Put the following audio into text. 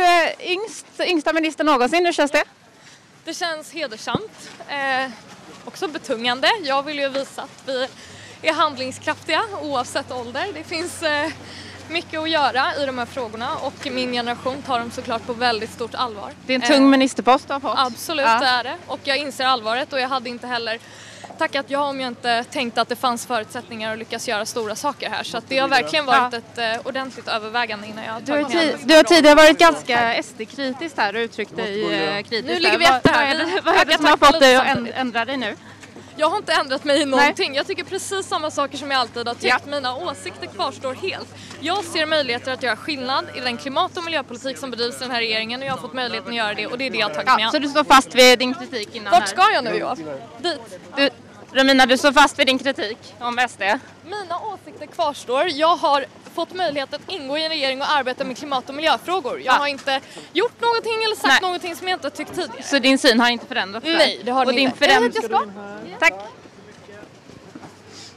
du är yngst, yngsta minister någonsin, hur känns det? Det känns hedersamt, eh, också betungande. Jag vill ju visa att vi är handlingskraftiga oavsett ålder. Det finns eh, mycket att göra i de här frågorna och min generation tar dem såklart på väldigt stort allvar. Det är en tung Eh, ministerpost du har fått. Absolut, Ja. det är det. Och jag inser allvaret och jag hade inte heller tackat ja om jag inte tänkte att det fanns förutsättningar att lyckas göra stora saker här. Så att det har verkligen varit Ja. ett eh, ordentligt övervägande innan jag Du har, ju tagit mig ti- du har tidigare varit ganska SD-kritisk här och uttryckt dig eh, kritiskt. Nu ligger vi efter här. vad är det, Vi vad är det ökar som har fått dig att ändra dig nu? Jag har inte ändrat mig i någonting. Jag tycker precis samma saker som jag alltid har tyckt. Ja. Mina åsikter kvarstår helt. Jag ser möjligheter att göra skillnad i den klimat och miljöpolitik som bedrivs i den här regeringen och jag har fått möjligheten att göra det och det är det jag har tagit mig Ja, an. så du står fast vid din kritik innan Vart här? ska jag nu Johan? Dit. Du, Romina, du står fast vid din kritik om SD? Mina åsikter kvarstår. Jag har fått möjlighet att ingå i en regering och arbeta med klimat och miljöfrågor. Jag Ja. har inte gjort någonting eller sagt Nej. någonting som jag inte tyckt tidigare. Så din syn har inte förändrats? Nej, det har Och den din inte. föränd- Jag jag ska. Tack!